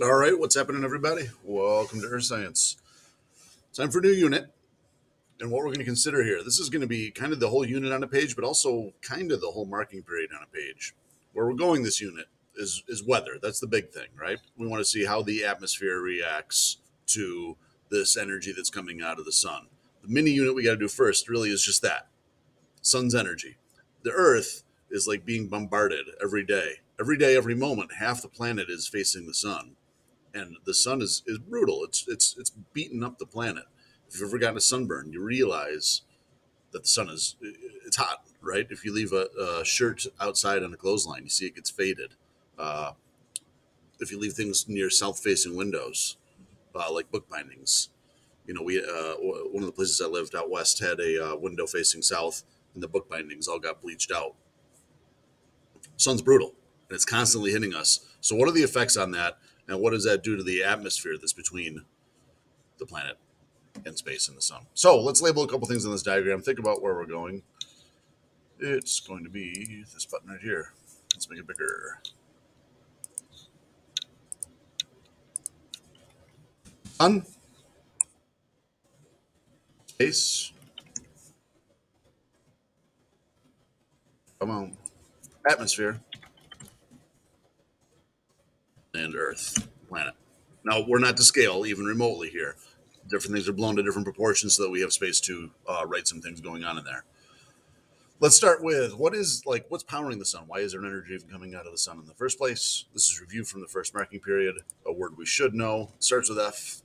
All right, what's happening, everybody? Welcome to Earth Science. Time for a new unit. And what we're going to consider here, this is going to be kind of the whole unit on a page, but also kind of the whole marking period on a page. Where we're going this unit is, is weather. That's the big thing, right? We want to see how the atmosphere reacts to this energy that's coming out of the sun. The mini unit we got to do first really is just that sun's energy. The Earth is like being bombarded every day. Every day, every moment, half the planet is facing the sun and the sun is, is brutal. It's it's it's beating up the planet. If you've ever gotten a sunburn, you realize that the sun is it's hot, right? If you leave a, a shirt outside on a clothesline, you see it gets faded. Uh, if you leave things near south-facing windows, uh, like book bindings, you know, we uh, one of the places I lived out west had a uh, window facing south, and the book bindings all got bleached out. Sun's brutal, and it's constantly hitting us. So, what are the effects on that? And what does that do to the atmosphere that's between the planet and space and the sun? So let's label a couple things on this diagram. Think about where we're going. It's going to be this button right here. Let's make it bigger. Sun, space, come on, atmosphere, and Earth planet. Now, we're not to scale even remotely here. Different things are blown to different proportions so that we have space to uh, write some things going on in there. Let's start with what is like what's powering the sun? Why is there an energy even coming out of the sun in the first place? This is review from the first marking period. A word we should know starts with F.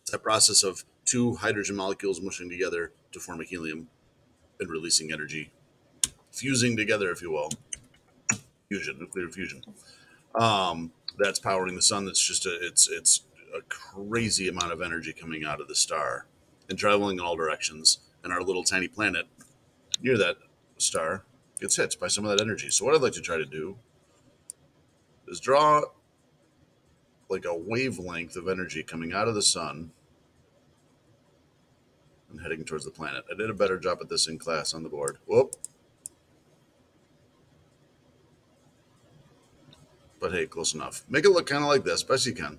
It's that process of two hydrogen molecules mushing together to form a helium and releasing energy, fusing together, if you will. Fusion, nuclear fusion um, that's powering the sun. That's just a it's it's a crazy amount of energy coming out of the star and traveling in all directions. And our little tiny planet near that star gets hit by some of that energy. So what I'd like to try to do is draw like a wavelength of energy coming out of the sun and heading towards the planet. I did a better job at this in class on the board. Whoop. But hey, close enough. Make it look kind of like this, best you can,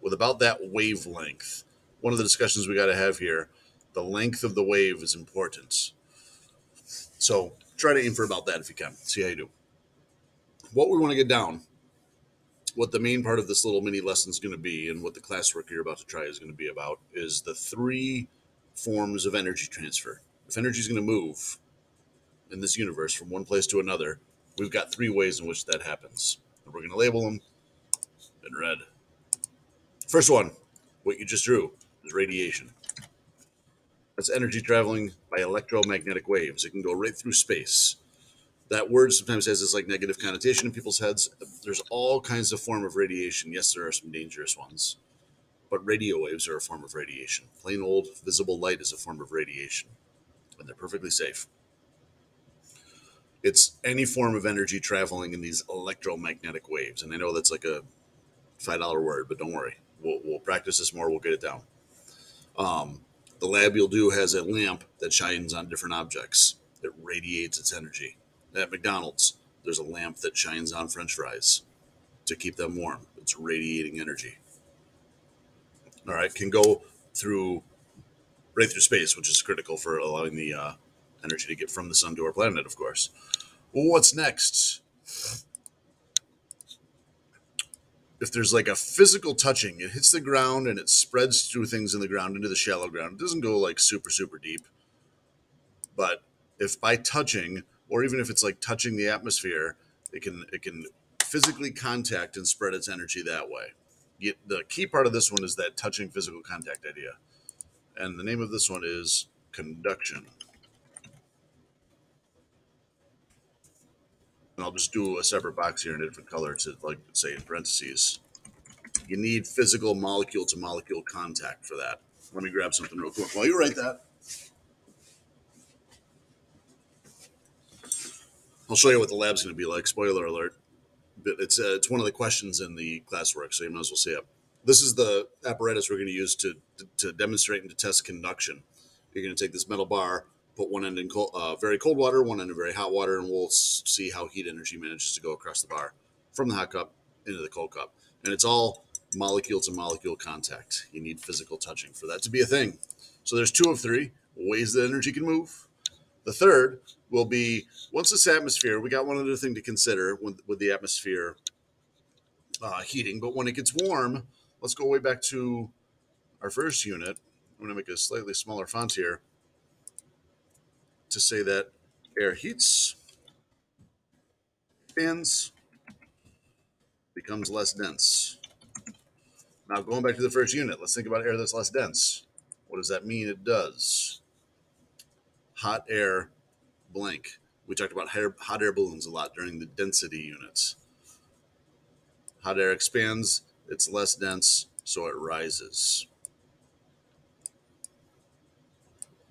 with about that wavelength. One of the discussions we got to have here the length of the wave is important. So try to aim for about that if you can. See how you do. What we want to get down, what the main part of this little mini lesson is going to be, and what the classwork you're about to try is going to be about, is the three forms of energy transfer. If energy is going to move in this universe from one place to another, we've got three ways in which that happens. And we're going to label them in red. First one, what you just drew, is radiation. That's energy traveling by electromagnetic waves. It can go right through space. That word sometimes has this like negative connotation in people's heads. There's all kinds of form of radiation. Yes, there are some dangerous ones, but radio waves are a form of radiation. Plain old visible light is a form of radiation, and they're perfectly safe it's any form of energy traveling in these electromagnetic waves. And I know that's like a five dollar word, but don't worry, we'll, we'll practice this more. We'll get it down. Um, the lab you'll do has a lamp that shines on different objects. It radiates its energy. At McDonald's, there's a lamp that shines on French fries to keep them warm. It's radiating energy. All right, can go through right through space, which is critical for allowing the uh, energy to get from the sun to our planet, of course. What's next? If there's like a physical touching, it hits the ground and it spreads through things in the ground into the shallow ground. It doesn't go like super, super deep. But if by touching, or even if it's like touching the atmosphere, it can it can physically contact and spread its energy that way. the key part of this one is that touching physical contact idea. And the name of this one is conduction. And I'll just do a separate box here in a different color to like say in parentheses. You need physical molecule to molecule contact for that. Let me grab something real quick while you write that. I'll show you what the lab's going to be like. Spoiler alert. But it's uh, it's one of the questions in the classwork, so you might as well see it. This is the apparatus we're going to use to, to, to demonstrate and to test conduction. You're going to take this metal bar, put one end in cold, uh, very cold water, one end in very hot water, and we'll see how heat energy manages to go across the bar from the hot cup into the cold cup. And it's all molecule to molecule contact. You need physical touching for that to be a thing. So there's two of three ways that energy can move. The third will be once this atmosphere, we got one other thing to consider with, with the atmosphere uh, heating, but when it gets warm, let's go way back to our first unit. I'm going to make a slightly smaller font here to say that air heats, expands, becomes less dense. Now, going back to the first unit, let's think about air that's less dense. What does that mean? It does. Hot air blank. We talked about hot air balloons a lot during the density units. Hot air expands, it's less dense, so it rises.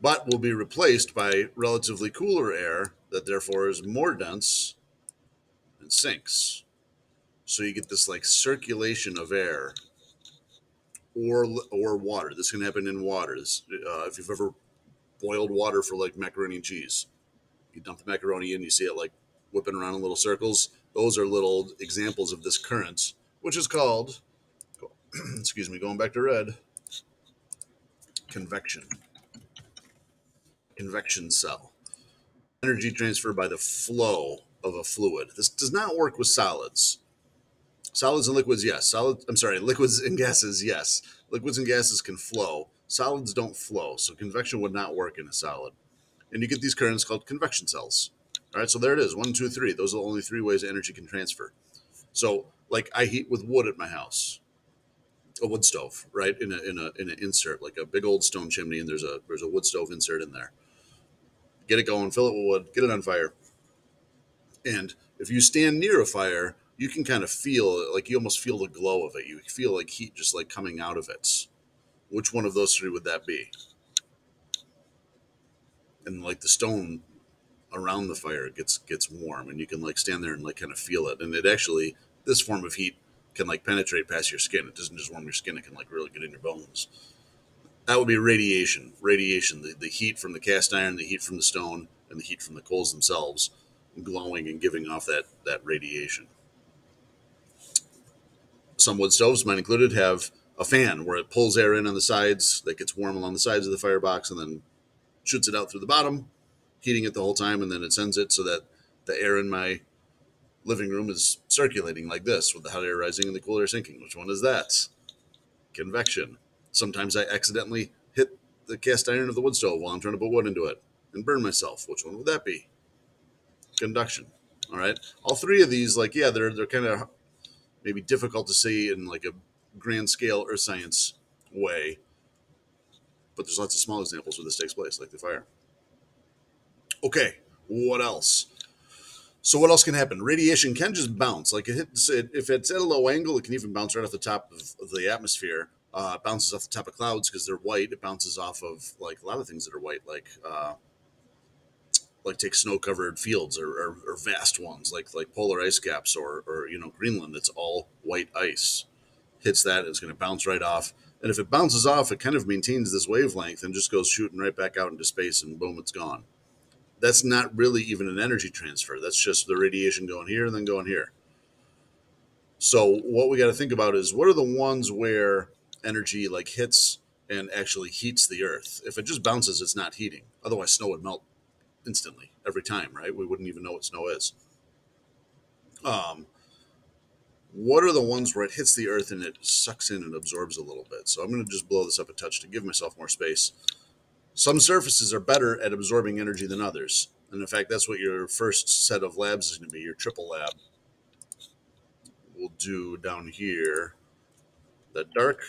But will be replaced by relatively cooler air that therefore is more dense and sinks. So you get this like circulation of air or or water. This can happen in waters. Uh, if you've ever boiled water for like macaroni and cheese, you dump the macaroni in, you see it like whipping around in little circles. Those are little examples of this current, which is called, excuse me, going back to red, convection. Convection cell. Energy transfer by the flow of a fluid. This does not work with solids. Solids and liquids, yes. Solid, I'm sorry, liquids and gases, yes. Liquids and gases can flow. Solids don't flow, so convection would not work in a solid. And you get these currents called convection cells. All right, so there it is. One, two, three. Those are the only three ways energy can transfer. So, like I heat with wood at my house, a wood stove, right? In a in a in an insert, like a big old stone chimney, and there's a there's a wood stove insert in there. Get it going, fill it with wood, get it on fire. And if you stand near a fire, you can kind of feel like you almost feel the glow of it. You feel like heat just like coming out of it. Which one of those three would that be? And like the stone around the fire gets gets warm and you can like stand there and like kind of feel it. And it actually this form of heat can like penetrate past your skin. It doesn't just warm your skin, it can like really get in your bones. That would be radiation. Radiation, the, the heat from the cast iron, the heat from the stone, and the heat from the coals themselves glowing and giving off that that radiation. Some wood stoves, mine included, have a fan where it pulls air in on the sides that gets warm along the sides of the firebox and then shoots it out through the bottom, heating it the whole time, and then it sends it so that the air in my living room is circulating like this with the hot air rising and the cool air sinking. Which one is that? Convection. Sometimes I accidentally hit the cast iron of the wood stove while I'm trying to put wood into it and burn myself. Which one would that be? Conduction. All right. All three of these, like, yeah, they're they're kind of maybe difficult to see in like a grand scale earth science way. But there's lots of small examples where this takes place, like the fire. Okay, what else? So what else can happen? Radiation can just bounce. Like it hits, it, if it's at a low angle, it can even bounce right off the top of, of the atmosphere. Uh, bounces off the top of clouds because they're white. It bounces off of like a lot of things that are white, like uh, like take snow covered fields or, or, or, vast ones like like polar ice caps or or you know Greenland that's all white ice. Hits that it's going to bounce right off. And if it bounces off it kind of maintains this wavelength and just goes shooting right back out into space and boom it's gone. That's not really even an energy transfer. That's just the radiation going here and then going here. So what we got to think about is what are the ones where energy like hits and actually heats the earth if it just bounces it's not heating otherwise snow would melt instantly every time, right? We wouldn't even know what snow is. Um, what are the ones where it hits the earth and it sucks in and absorbs a little bit? So I'm going to just blow this up a touch to give myself more space. Some surfaces are better at absorbing energy than others. And in fact, that's what your first set of labs is going to be, your triple lab. We'll do down here the dark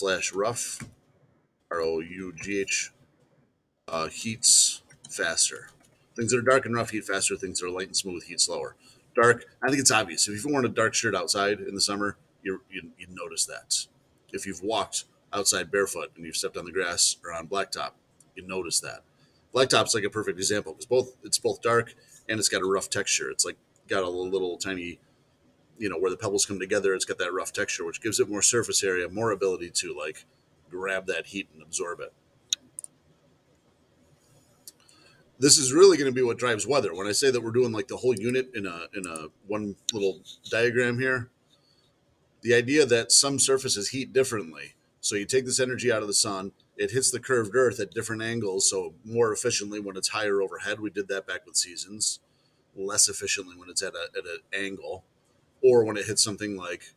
slash rough, R O U G H uh, heats faster. Things that are dark and rough heat faster. Things that are light and smooth heat slower. Dark, I think it's obvious. If you've worn a dark shirt outside in the summer, you you you notice that. If you've walked outside barefoot and you've stepped on the grass or on blacktop, you notice that. Blacktop's like a perfect example because both it's both dark and it's got a rough texture. It's like got a little, little tiny, you know, where the pebbles come together. It's got that rough texture, which gives it more surface area, more ability to like grab that heat and absorb it. this is really going to be what drives weather. When I say that we're doing like the whole unit in a in a one little diagram here, the idea that some surfaces heat differently. So you take this energy out of the sun, it hits the curved earth at different angles, so more efficiently when it's higher overhead. We did that back with seasons. Less efficiently when it's at a at an angle, or when it hits something like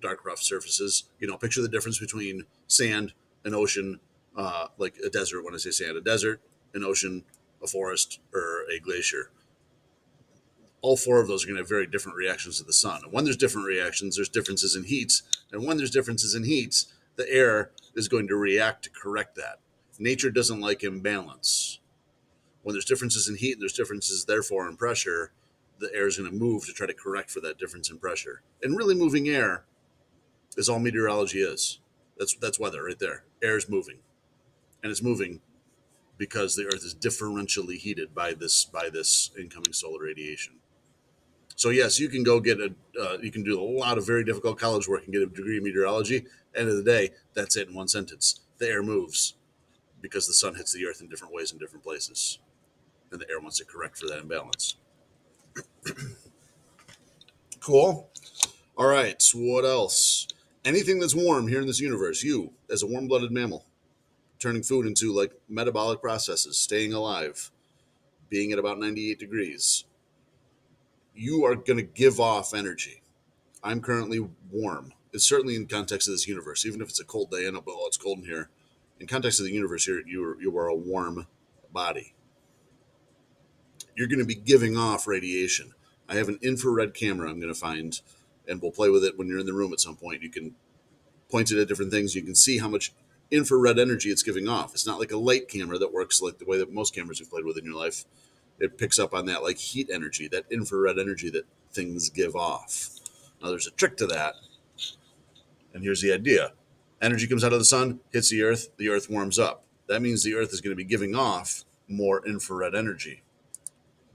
dark rough surfaces. You know, picture the difference between sand, an ocean, uh, like a desert. When I say sand, a desert, an ocean, a forest, or a glacier. All four of those are going to have very different reactions to the sun. And when there's different reactions, there's differences in heats. And when there's differences in heats, the air is going to react to correct that. Nature doesn't like imbalance. When there's differences in heat and there's differences, therefore, in pressure, the air is going to move to try to correct for that difference in pressure. And really, moving air is all meteorology is. That's that's weather right there. Air is moving, and it's moving because the Earth is differentially heated by this by this incoming solar radiation. So yes, you can go get a uh, you can do a lot of very difficult college work and get a degree in meteorology. End of the day, that's it in one sentence. The air moves because the sun hits the Earth in different ways in different places, and the air wants to correct for that imbalance. Cool. All right. What else? Anything that's warm here in this universe, you as a warm-blooded mammal, turning food into like metabolic processes, staying alive, being at about 98 degrees, you are going to give off energy. I'm currently warm. It's certainly in context of this universe, even if it's a cold day. But oh, it's cold in here. In context of the universe, here you are, you are a warm body. You're going to be giving off radiation. I have an infrared camera I'm going to find, and we'll play with it when you're in the room at some point. You can point it at different things. You can see how much infrared energy it's giving off. It's not like a light camera that works like the way that most cameras you've played with in your life. It picks up on that like heat energy, that infrared energy that things give off. Now there's a trick to that. And here's the idea. Energy comes out of the sun, hits the earth, the earth warms up. That means the earth is going to be giving off more infrared energy.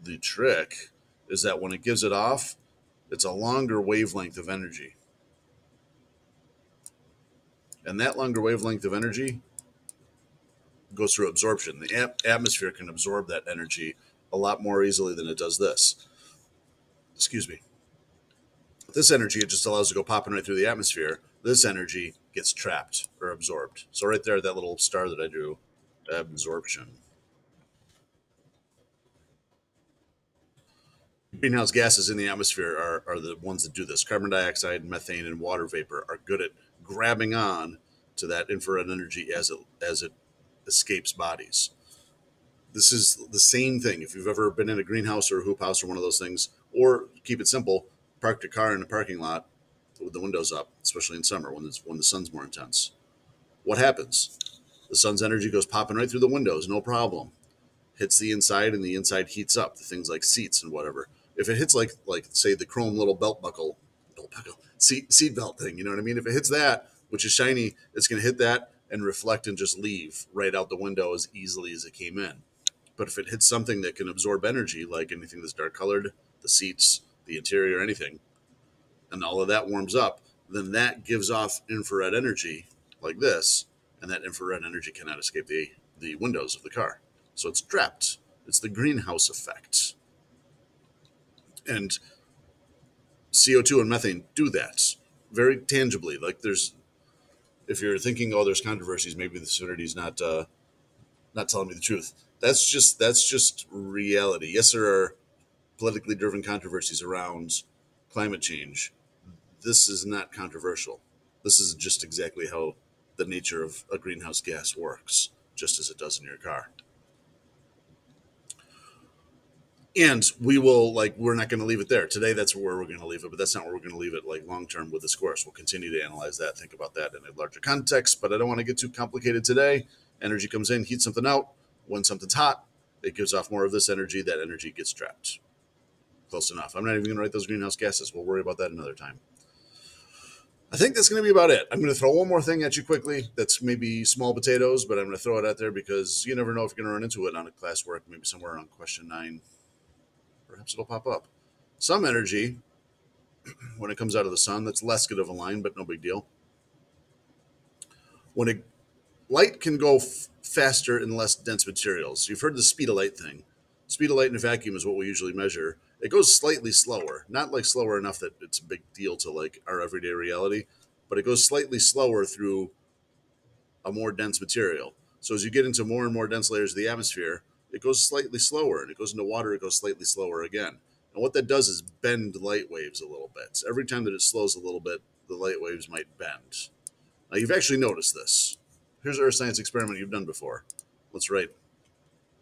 The trick is that when it gives it off, it's a longer wavelength of energy. And that longer wavelength of energy goes through absorption. The atmosphere can absorb that energy a lot more easily than it does this. Excuse me. This energy, it just allows to go popping right through the atmosphere. This energy gets trapped or absorbed. So right there, that little star that I drew, absorption. Greenhouse gases in the atmosphere are, are the ones that do this. Carbon dioxide, methane, and water vapor are good at grabbing on to that infrared energy as it as it escapes bodies. This is the same thing. If you've ever been in a greenhouse or a hoop house or one of those things, or keep it simple, parked a car in a parking lot with the windows up, especially in summer when it's when the sun's more intense. What happens? The sun's energy goes popping right through the windows, no problem. Hits the inside and the inside heats up, the things like seats and whatever. If it hits like like say the chrome little belt buckle, belt buckle, seat seat belt thing. You know what I mean? If it hits that, which is shiny, it's going to hit that and reflect and just leave right out the window as easily as it came in. But if it hits something that can absorb energy, like anything that's dark colored, the seats, the interior, anything, and all of that warms up, then that gives off infrared energy like this, and that infrared energy cannot escape the, the windows of the car. So it's trapped. It's the greenhouse effect. And CO2 and methane do that very tangibly. Like there's, if you're thinking, oh, there's controversies, maybe the is not uh, not telling me the truth. That's just that's just reality. Yes, there are politically driven controversies around climate change. This is not controversial. This is just exactly how the nature of a greenhouse gas works, just as it does in your car. And we will like we're not going to leave it there. Today that's where we're going to leave it but that's not where we're going to leave it like long term with this course we'll continue to analyze that think about that in a larger context but i don't want to get too complicated today. Energy comes in heats something out. When something's hot it gives off more of this energy. That energy gets trapped. Close enough. I'm not even going to write those greenhouse gases. We'll worry about that another time. I think that's going to be about it. I'm going to throw one more thing at you quickly. That's maybe small potatoes, but I'm going to throw it out there because you never know if you're going to run into it on a classwork, maybe somewhere on question nine, perhaps it'll pop up. Some energy, when it comes out of the sun, that's less good of a line, but no big deal. When it light can go faster in less dense materials. You've heard the speed of light thing. Speed of light in a vacuum is what we usually measure. It goes slightly slower, not like slower enough that it's a big deal to like our everyday reality, but it goes slightly slower through a more dense material. So as you get into more and more dense layers of the atmosphere, it goes slightly slower, and it goes into water, it goes slightly slower again. And what that does is bend light waves a little bit. So Every time that it slows a little bit, the light waves might bend. Now you've actually noticed this. Here's our science experiment you've done before. Let's write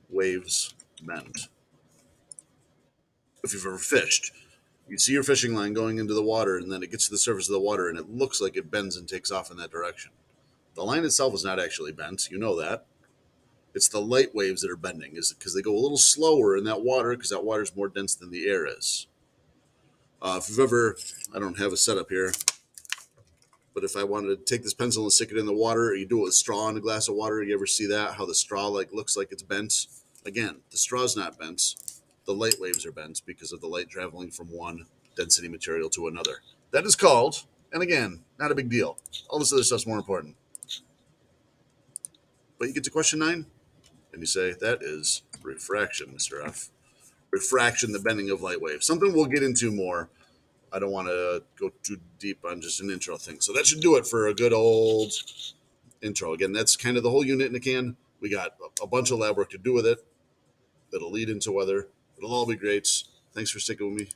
waves bend. If you've ever fished, you see your fishing line going into the water, and then it gets to the surface of the water, and it looks like it bends and takes off in that direction. The line itself is not actually bent. You know that. It's the light waves that are bending, is because they go a little slower in that water because that water is more dense than the air is. Uh, if you've ever, I don't have a setup here, but if I wanted to take this pencil and stick it in the water, you do it with straw in a glass of water, you ever see that? How the straw like looks like it's bent? Again, the straw's not bent. The light waves are bent because of the light traveling from one density material to another. That is called, and again, not a big deal. All this other stuff's more important. But you get to question nine, and you say, that is refraction, Mr. F. Refraction, the bending of light waves. Something we'll get into more. I don't want to go too deep on just an intro thing. So that should do it for a good old intro. Again, that's kind of the whole unit in a can. We got a bunch of lab work to do with it that'll lead into weather. It'll all be great. Thanks for sticking with me.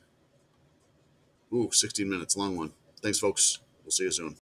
Ooh, 16 minutes, long one. Thanks, folks. We'll see you soon.